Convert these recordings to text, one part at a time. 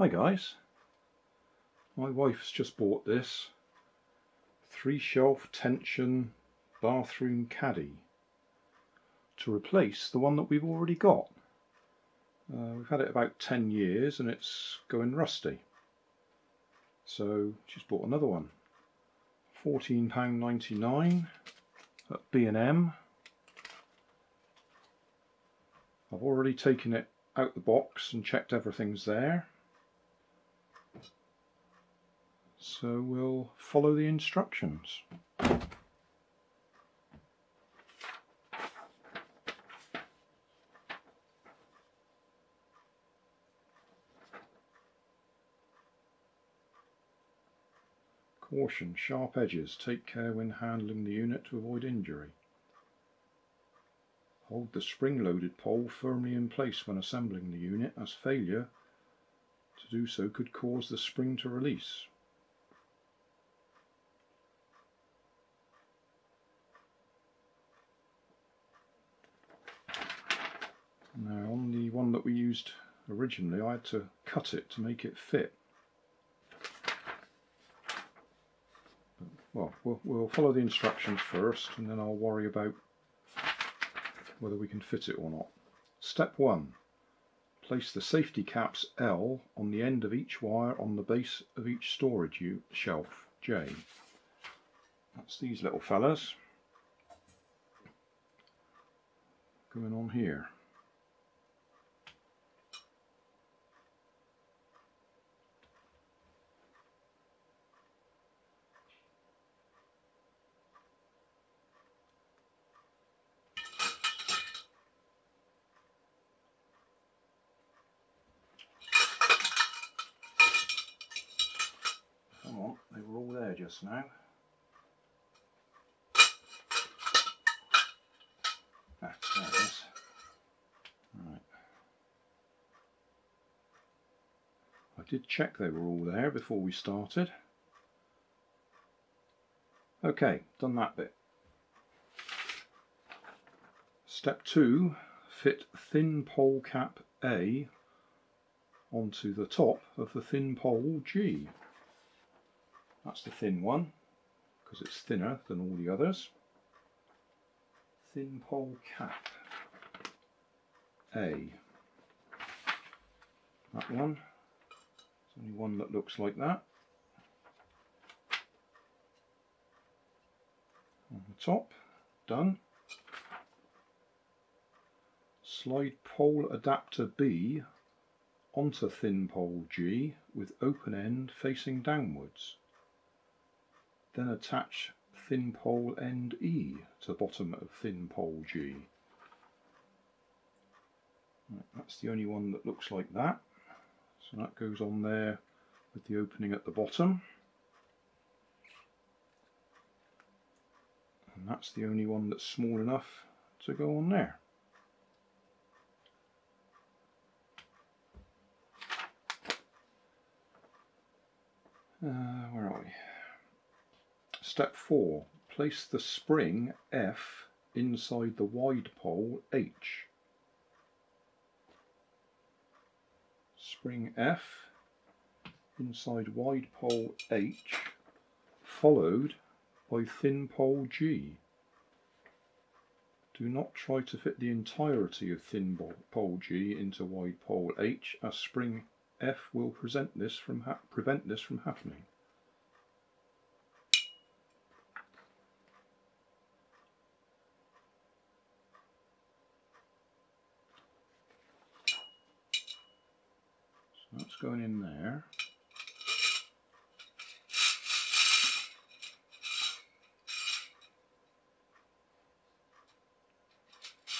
Hi guys, my wife's just bought this three shelf tension bathroom caddy to replace the one that we've already got. Uh, we've had it about 10 years and it's going rusty. So she's bought another one. £14.99 at B&M. I've already taken it out the box and checked everything's there. So we'll follow the instructions. Caution, sharp edges. Take care when handling the unit to avoid injury. Hold the spring-loaded pole firmly in place when assembling the unit as failure to do so could cause the spring to release. Now on the one that we used originally I had to cut it to make it fit. Well, well, we'll follow the instructions first and then I'll worry about whether we can fit it or not. Step 1. Place the safety caps L on the end of each wire on the base of each storage shelf J. That's these little fellas going on here. Just now. Ah, there it is. Right. I did check they were all there before we started. Okay, done that bit. Step 2, fit thin pole cap A onto the top of the thin pole G. That's the thin one because it's thinner than all the others. Thin pole cap. A. That one. There's only one that looks like that. On the top, done. Slide pole adapter B onto thin pole G with open end facing downwards. Then attach thin pole end E to the bottom of thin pole G. Right, that's the only one that looks like that. So that goes on there with the opening at the bottom. And that's the only one that's small enough to go on there. Uh, where are we? Step 4. Place the spring F inside the wide pole H. Spring F inside wide pole H followed by thin pole G. Do not try to fit the entirety of thin pole G into wide pole H as spring F will present this from prevent this from happening. That's going in there.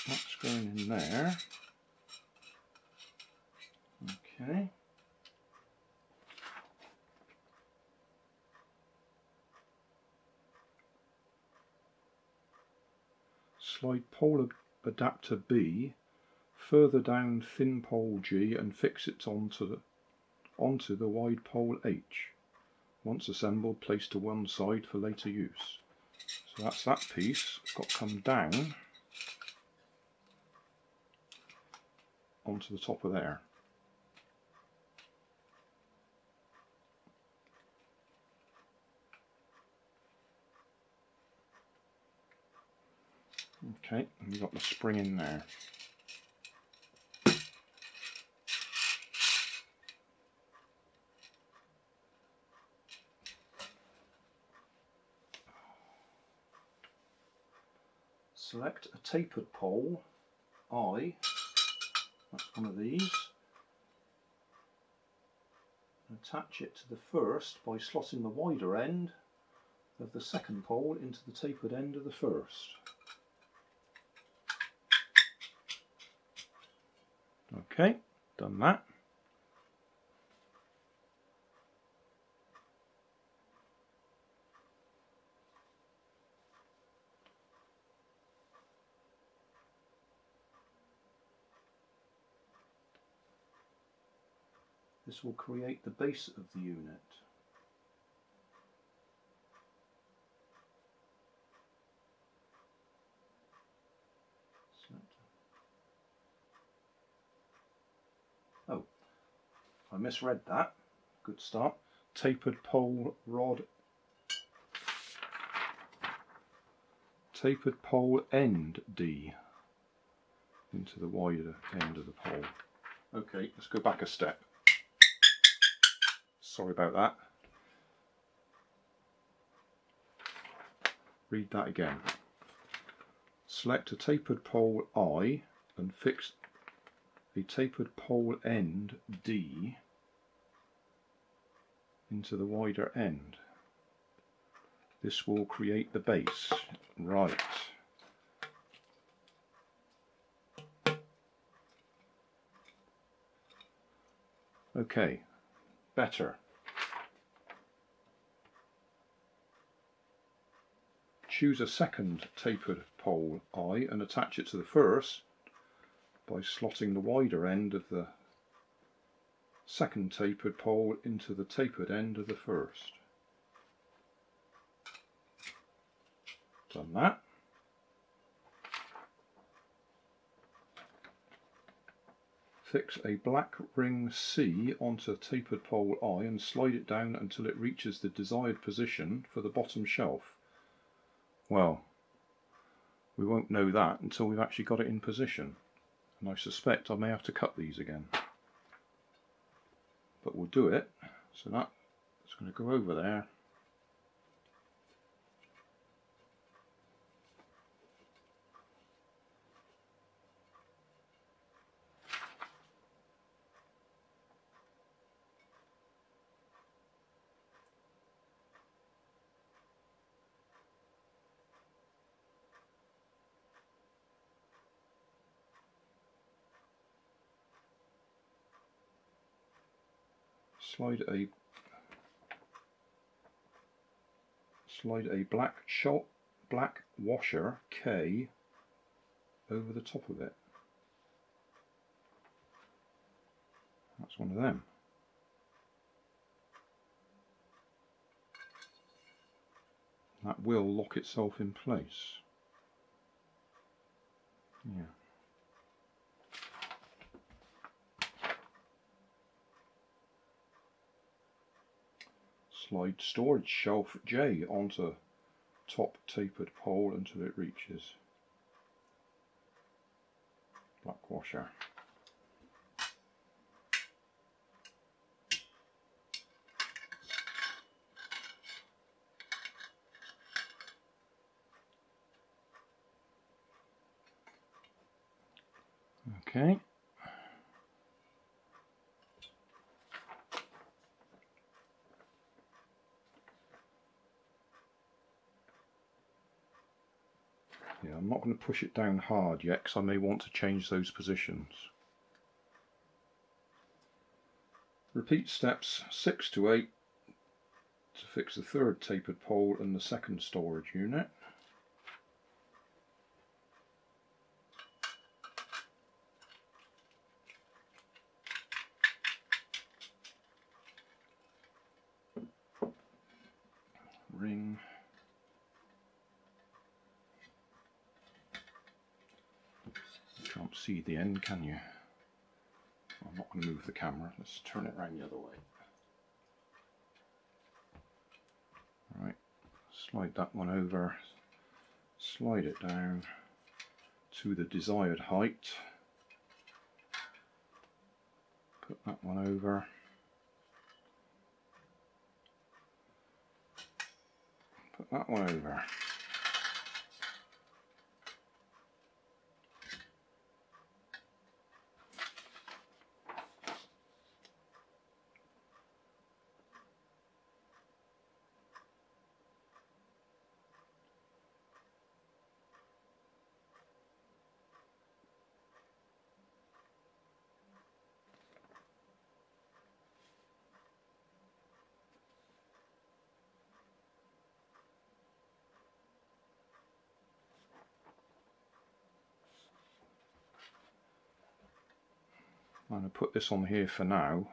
That's going in there. Okay. Slide pole adapter B further down thin pole G and fix it onto the, onto the wide pole H. Once assembled, placed to one side for later use. So that's that piece. It's got to come down onto the top of there. Okay, and we've got the spring in there. Select a tapered pole, I, that's one of these, attach it to the first by slotting the wider end of the second pole into the tapered end of the first. Okay, done that. Will create the base of the unit. Oh, I misread that. Good start. Tapered pole rod. Tapered pole end D into the wider end of the pole. Okay, let's go back a step. Sorry about that. Read that again. Select a tapered pole I and fix a tapered pole end D into the wider end. This will create the base. Right. Okay, better. Choose a second tapered pole I and attach it to the first by slotting the wider end of the second tapered pole into the tapered end of the first. Done that. Fix a black ring C onto tapered pole I and slide it down until it reaches the desired position for the bottom shelf. Well, we won't know that until we've actually got it in position. And I suspect I may have to cut these again. But we'll do it. So that's going to go over there slide a slide a black shot black washer K over the top of it. That's one of them. That will lock itself in place. Yeah. Slide storage shelf J onto top tapered pole until it reaches black washer. Okay. Yeah, I'm not going to push it down hard yet because I may want to change those positions. Repeat steps 6 to 8 to fix the third tapered pole and the second storage unit. Ring can't see the end, can you? I'm not going to move the camera. Let's turn it around the other way. Right, slide that one over, slide it down, to the desired height. Put that one over. Put that one over. I'm going to put this on here for now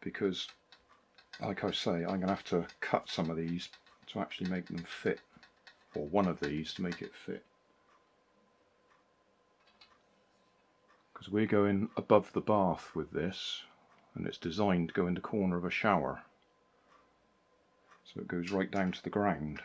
because like I say I'm going to have to cut some of these to actually make them fit or one of these to make it fit. Because we're going above the bath with this and it's designed to go in the corner of a shower. So it goes right down to the ground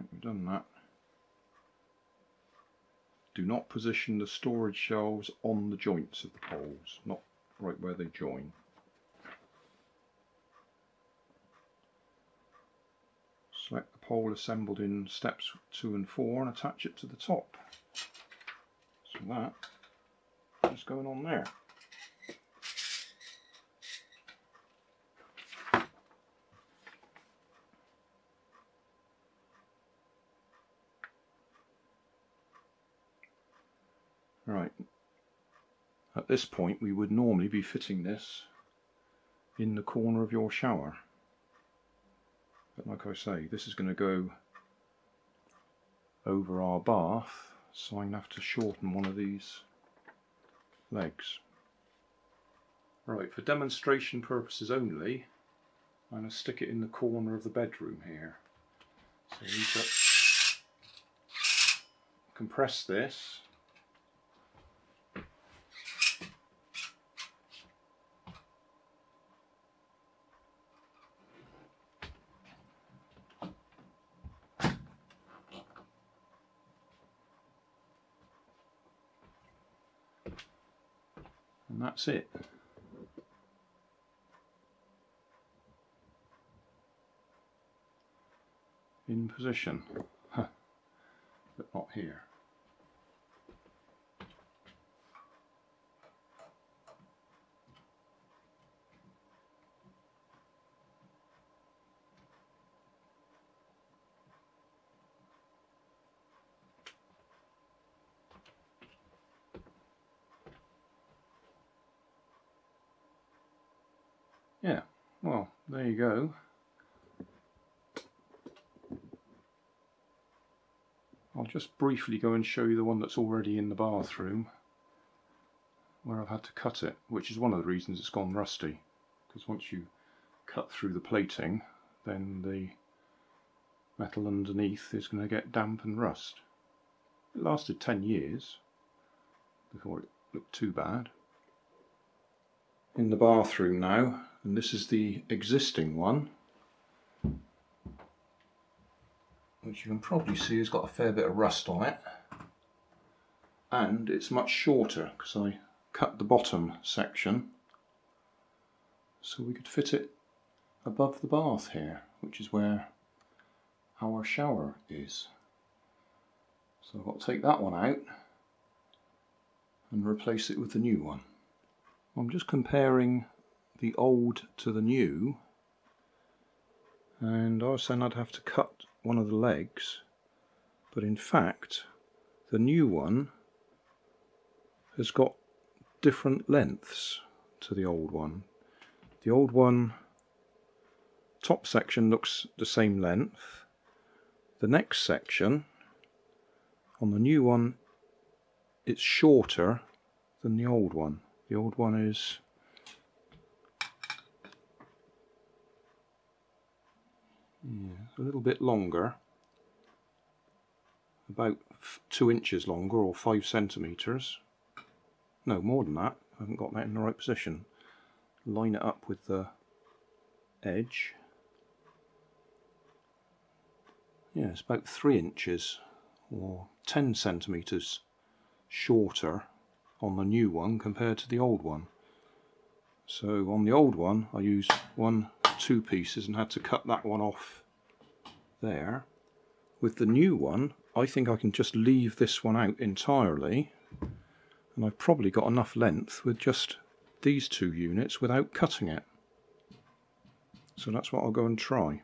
Right, we've done that. Do not position the storage shelves on the joints of the poles, not right where they join. Select the pole assembled in steps 2 and 4 and attach it to the top. So that is going on there. Right. At this point we would normally be fitting this in the corner of your shower. But like I say, this is going to go over our bath, so I'm going to have to shorten one of these legs. Right, for demonstration purposes only, I'm going to stick it in the corner of the bedroom here. So we need to compress this and that's it. In position, but not here. Yeah, well, there you go. I'll just briefly go and show you the one that's already in the bathroom where I've had to cut it, which is one of the reasons it's gone rusty. Because once you cut through the plating, then the metal underneath is going to get damp and rust. It lasted 10 years before it looked too bad. In the bathroom now, and this is the existing one which you can probably see has got a fair bit of rust on it. And it's much shorter because I cut the bottom section so we could fit it above the bath here which is where our shower is. So I've got to take that one out and replace it with the new one. I'm just comparing the old to the new and I was saying I'd have to cut one of the legs but in fact the new one has got different lengths to the old one. The old one top section looks the same length. The next section, on the new one, it's shorter than the old one. The old one is yeah, a little bit longer, about two inches longer or five centimeters. No, more than that. I haven't got that in the right position. Line it up with the edge. Yeah, it's about three inches or 10 centimeters shorter on the new one compared to the old one. So on the old one I used one, two pieces and had to cut that one off there. With the new one I think I can just leave this one out entirely and I've probably got enough length with just these two units without cutting it. So that's what I'll go and try.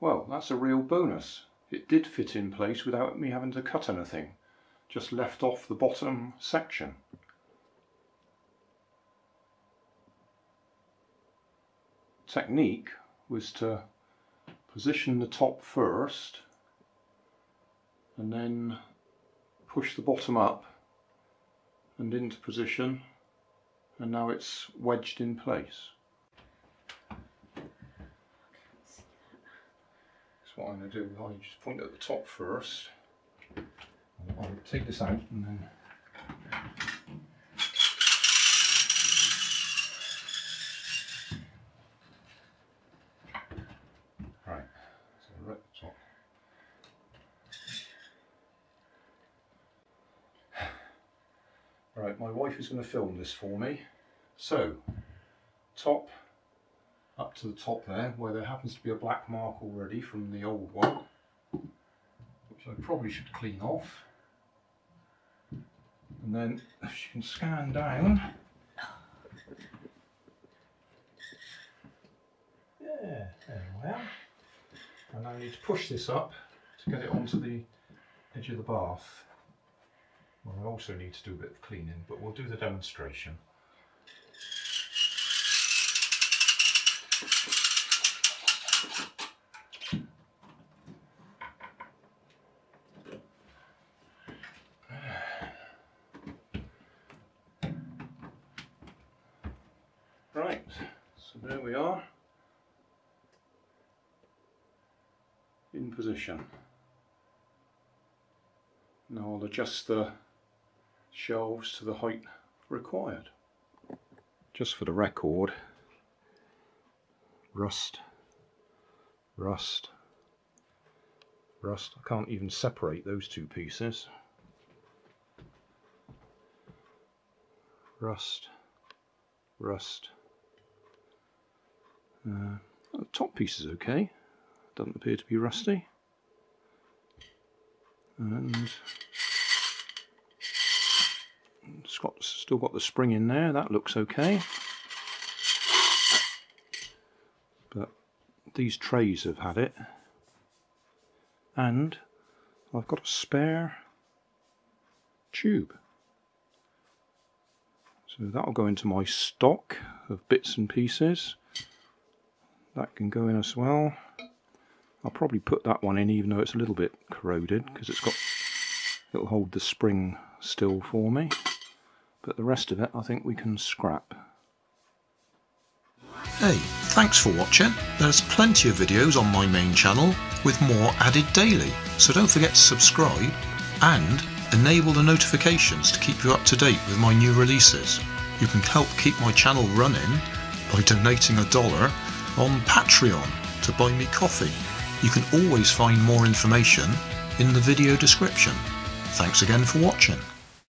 Well, that's a real bonus. It did fit in place without me having to cut anything. Just left off the bottom section. Technique was to position the top first and then push the bottom up and into position and now it's wedged in place. So what I'm going to do, I just point at the top first. I'll take this out and then right, so right at the top. Right, my wife is going to film this for me. So, top up to the top there, where there happens to be a black mark already from the old one, which I probably should clean off. And then if you can scan down, yeah, there we. And I need to push this up to get it onto the edge of the bath. Well, I also need to do a bit of cleaning, but we'll do the demonstration. Right, so there we are in position. Now I'll adjust the shelves to the height required. Just for the record, rust, rust, rust. I can't even separate those two pieces. Rust, rust. Uh, the top piece is okay, doesn't appear to be rusty. And still got the spring in there, that looks okay. But these trays have had it. And I've got a spare tube. So that'll go into my stock of bits and pieces. That can go in as well. I'll probably put that one in even though it's a little bit corroded because it's got it'll hold the spring still for me but the rest of it I think we can scrap. Hey, thanks for watching. There's plenty of videos on my main channel with more added daily, so don't forget to subscribe and enable the notifications to keep you up to date with my new releases. You can help keep my channel running by donating a dollar on Patreon to buy me coffee. You can always find more information in the video description. Thanks again for watching.